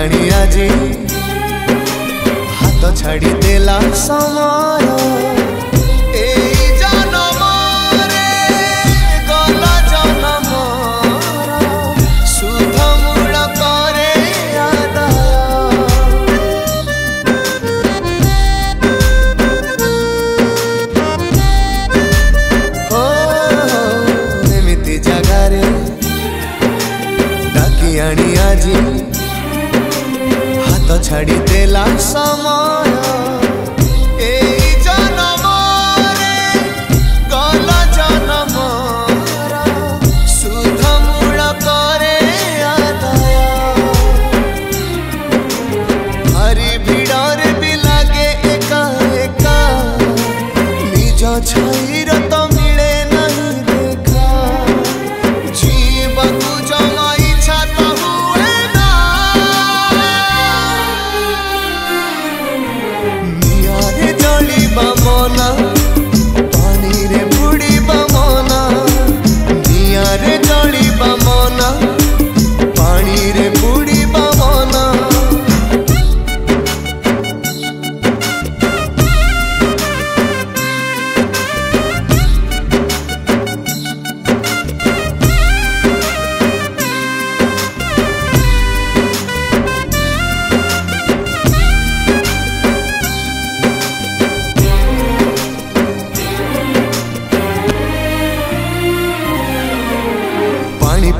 ଆଣି ଆଜି ହାତ ଛାଡ଼ିଦେଲା ସମୟ ଏଇ ଜନମରେ ଗଲ ଜନମ ଶୁଭ ମୂଳ କରେ ଏମିତି ଜାଗାରେ ଡାକି ଆଣି ଆଜି छड़ी तेला समाया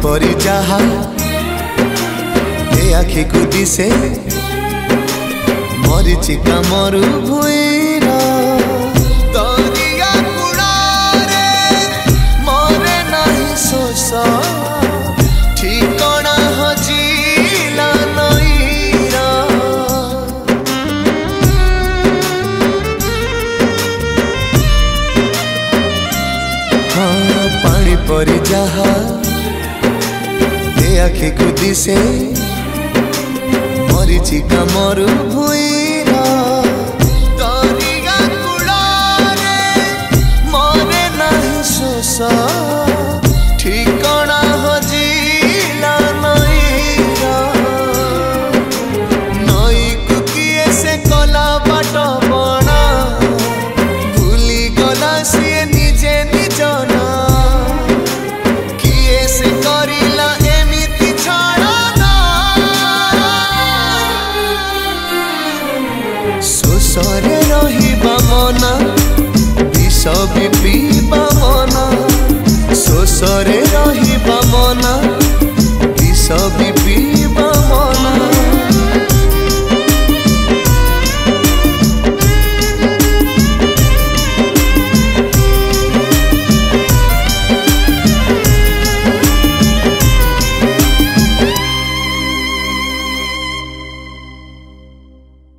পরি যাহা এ আখি কু দিছে মরিছি কামরু ভুই পরি যাহা आँखेको दिसे मरिचिका मरु भुइँ सोरे रही बावाना पी सबी पी बावाना सो सरे रही बावाना